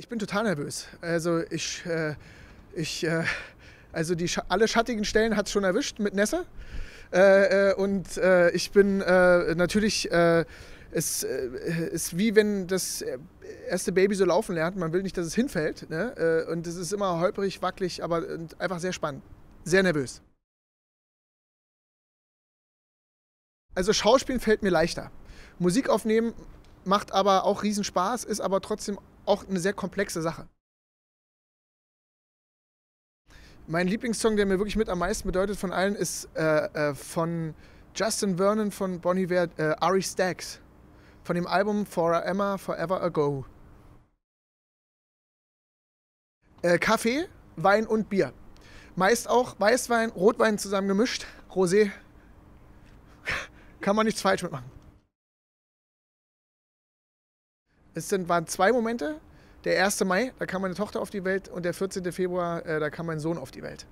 Ich bin total nervös. Also ich, äh, ich, äh, also die alle schattigen Stellen hat es schon erwischt mit Nässe. Äh, äh und äh, ich bin äh, natürlich, es ist wie wenn das erste Baby so laufen lernt. Man will nicht, dass es hinfällt. Ne? und es ist immer holprig, wackelig, aber einfach sehr spannend. Sehr nervös. Also Schauspielen fällt mir leichter. Musik aufnehmen macht aber auch Riesenspaß, ist aber trotzdem auch eine sehr komplexe Sache. Mein Lieblingssong, der mir wirklich mit am meisten bedeutet von allen, ist äh, äh, von Justin Vernon von Bonnie Iver, äh, Ari Stacks, von dem Album For Emma Forever Ago. Äh, Kaffee, Wein und Bier. Meist auch Weißwein, Rotwein zusammen gemischt, Rosé. Kann man nichts falsch mitmachen. Es sind, waren zwei Momente. Der 1. Mai, da kam meine Tochter auf die Welt und der 14. Februar, äh, da kam mein Sohn auf die Welt.